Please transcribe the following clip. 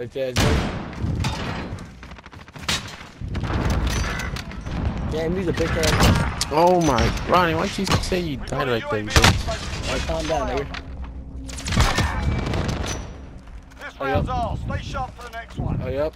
Right there, Joe. Damn, he's a big ass. Oh my, Ronnie, why'd you say you died like that? bitch? Alright, calm down, nigga. This round's all. Stay sharp for the next one. Oh, yep.